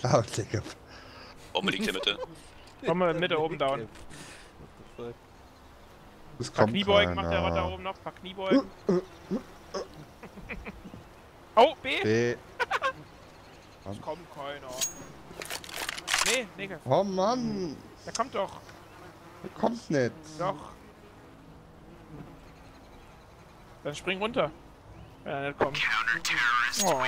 Klar, Digga. Bombe liegt in der Mitte. Komm mal Mitte oben down. Es Paar kommt Kniebeugen macht der keiner. da oben noch. Paar Kniebeugen. Oh, B. B. Es kommt keiner. Nee, nee, Oh Mann, der kommt doch. der kommt nicht. Doch. Dann spring runter. Wenn er nicht kommt. Oh.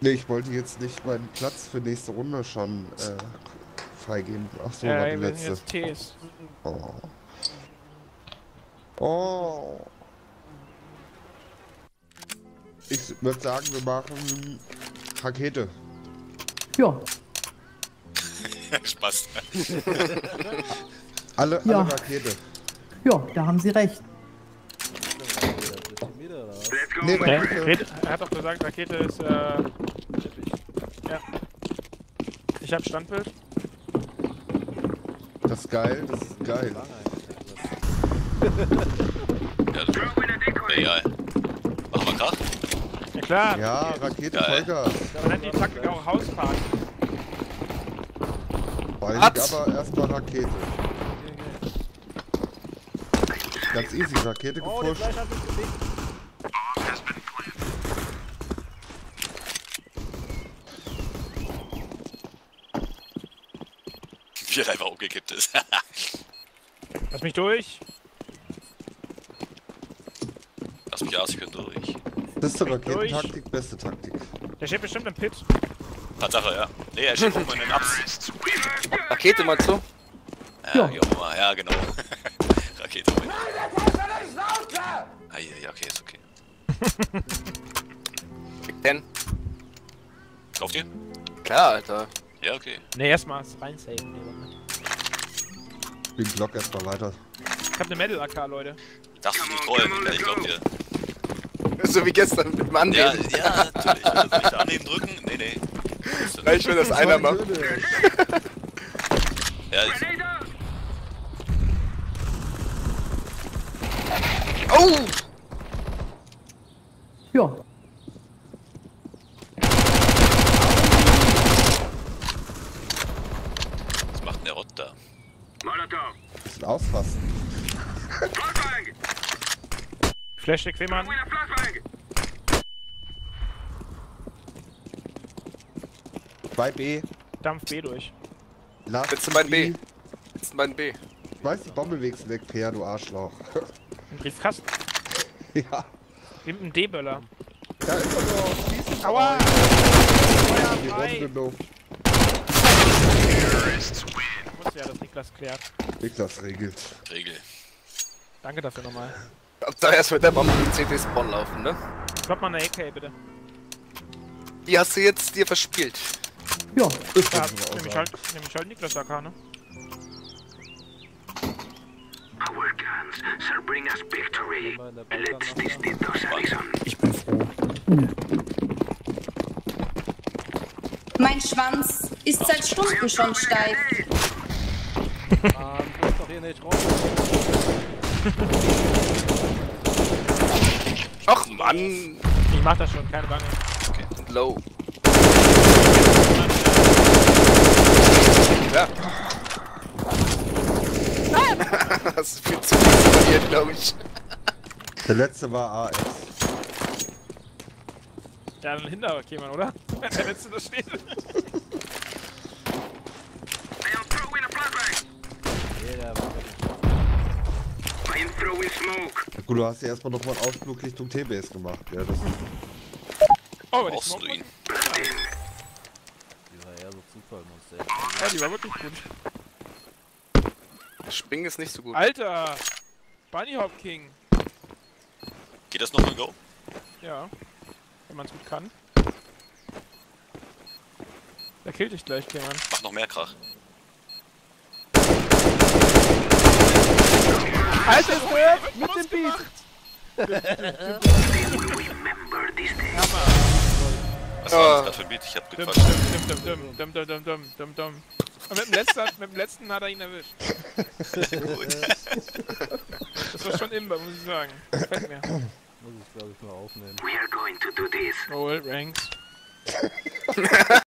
Nee, ich wollte jetzt nicht meinen Platz für nächste Runde schon äh, freigeben. Ach so, Ja, war die letzte. jetzt Ts. Oh. Oh. Ich würde sagen, wir machen Rakete. Ja, Spaß. Alle, Ja. alle Rakete. ja, da haben Sie recht. Nee, Rakete. Er hat doch gesagt, Rakete ist, äh... Ja. Ich hab Standbild. Das ist geil, das ist geil. Ja, das wäre egal. Machen wir Krach? Ja klar, Ja, Rakete. Vollgas. man nennt die Taktik auch. Vor allem Hat's. aber erstmal Rakete. Ganz easy, Rakete gepusht. Wie er einfach umgekippt ist. Lass mich durch. Lass mich aus, ich bin durch. Beste Raketentaktik, beste Taktik. Der steht bestimmt im Pit. Tatsache, ja. Nee, er steht oben in den Ups. Rakete mal zu. Ja, Ja. Ja, genau. Rakete. Ah, ja, ja, okay, ist okay. Ten. Kauft ihr? Klar, Alter. Ja, okay. Ne, erstmal rein saven. die Runde. Den Block erstmal weiter. Ich hab ne Metal AK, Leute. Darfst du nicht trollen, ja, ich glaub dir. So wie gestern mit dem Ja, Annehmen. ja, natürlich. Also nicht annehmen drücken? Nee, nee. Reicht, wenn das einer macht. Ja, ich, Oh! Ja, was macht denn der Rott da? Bisschen ausrasten. Flash der Quemann. Bei B. Dampf B durch. Last Jetzt mein B. B. Jetzt mein B. Schmeiß die Bombe weg, Per, du Arschloch. Ein Briefkasten. ja. Mit einem D-Böller. Da ist er doch. Aua! Feuer. Ich wusste ja, dass Niklas klärt. Niklas regelt. Regel. Danke dafür nochmal. Da erst mit der Bombe im CD-Spawn laufen, ne? Drop mal eine AK, bitte. Die hast du jetzt dir verspielt. ja, Das Ja, auch nämlich sagen. halt, nämlich halt Niklas AK, ne? Ich bin froh. Mein Schwanz ist seit Stunden schon steif. Ach Mann! Ich mach das schon, keine Bange. Low. Ja. das ist viel zu viel von dir, glaube ich. Der letzte war AS. Ja, dann hinter jemand, oder? Wenn der letzte da steht. Gut, du hast ja erstmal nochmal einen Ausflug Richtung TBS gemacht. Ja, das Oh, aber die Brauchst du ihn? Ja, die war wirklich gut. Springen ist nicht so gut. Alter! Bunny Hop King. Geht das noch mal Go? Ja. Wenn man's gut kann. Der killt dich gleich, Cleman. Mach noch mehr Krach. Alter, ist Nerf! Mit dem Beat! Was war das gerade für ein Beat? Ich hab gequatscht. dum, dum, dum, dum, dum, dum, dum, dum. Und mit dem, letzten, mit dem letzten hat er ihn erwischt. Gut. Das war schon imber, muss ich sagen. Gefällt mir. We are going to do this. Roll, Ranks.